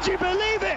Would you believe it?